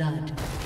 Blood.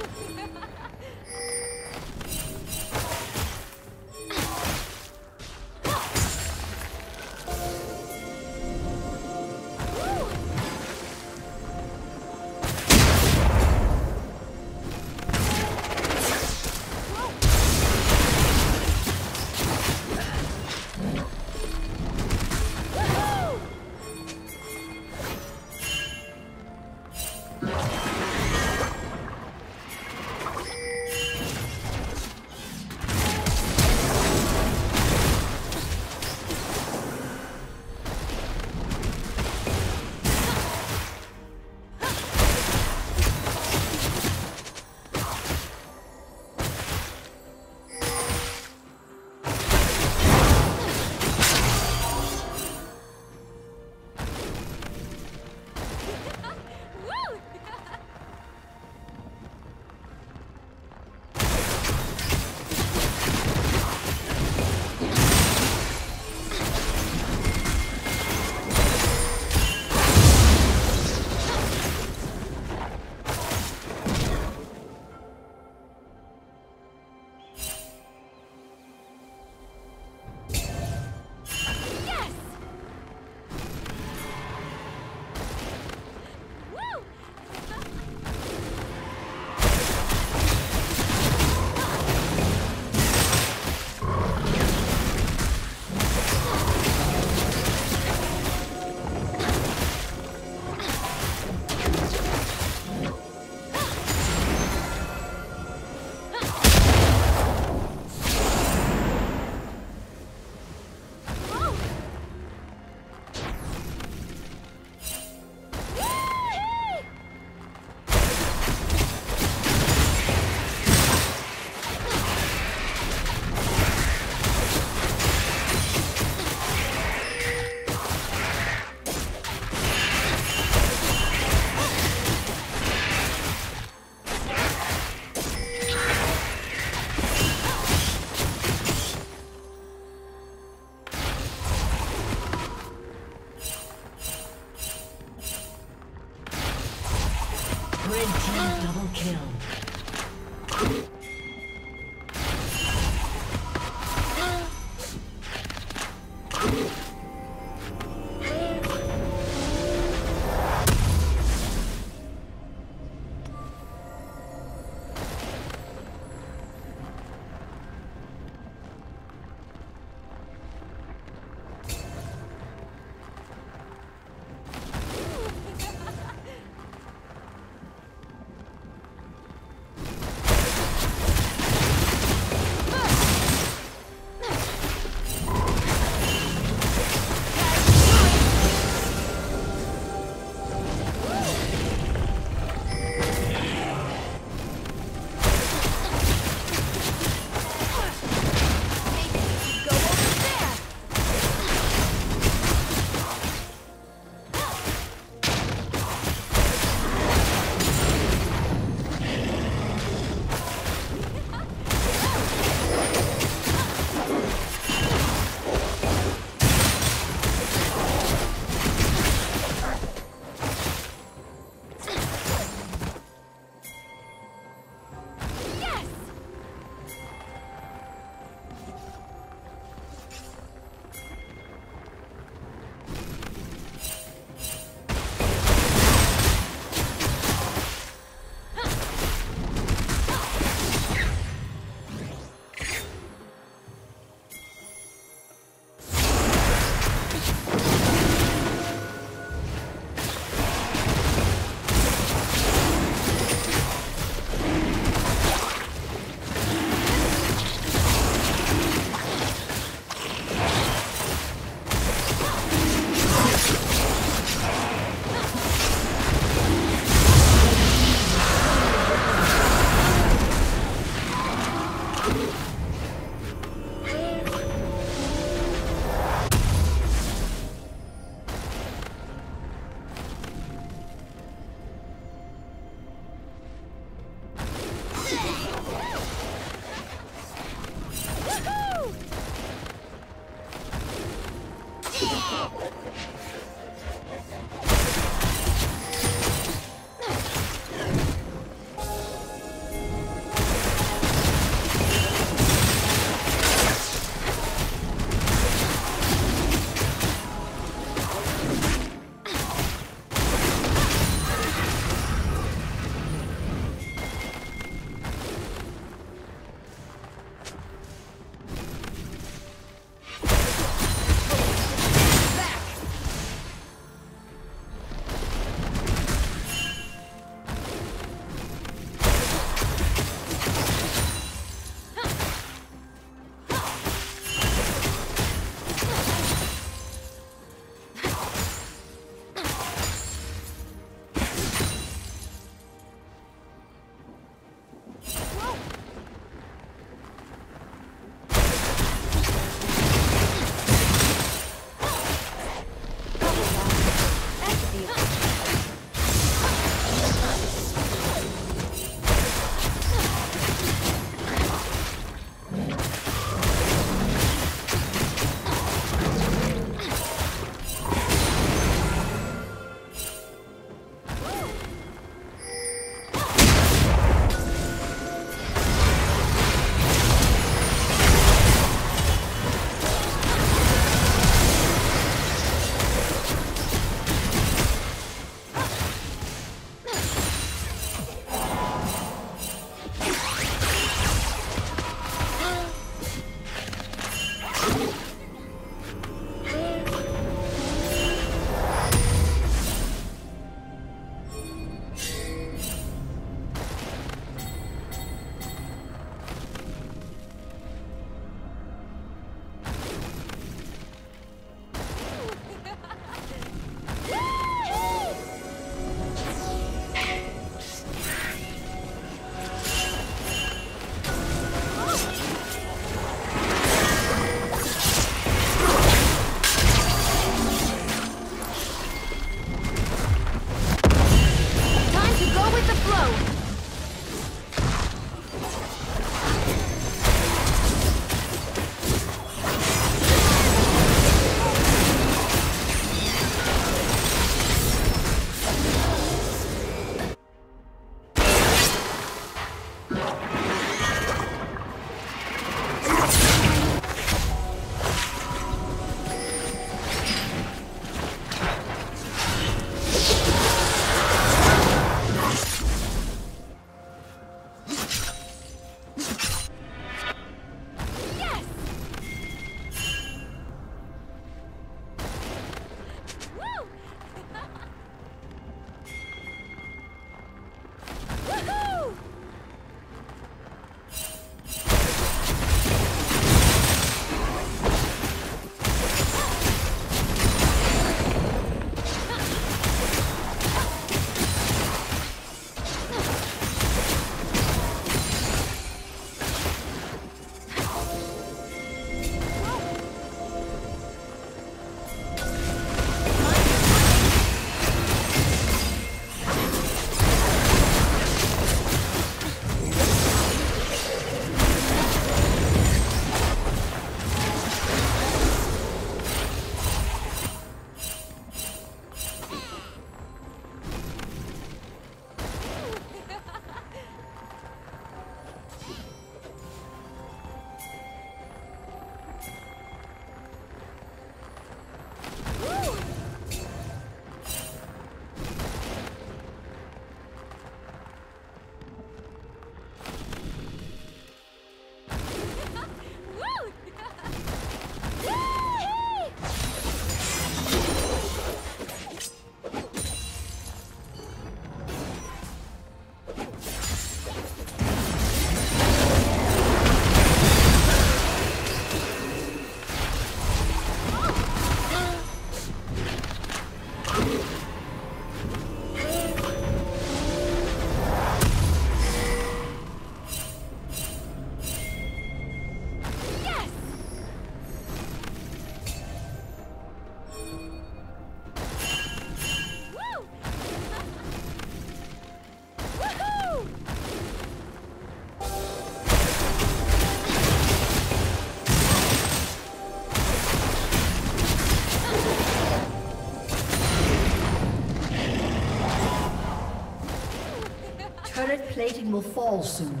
Will fall soon.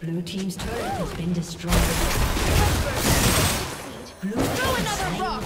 Blue team's turret has been destroyed. Blue Throw another rock!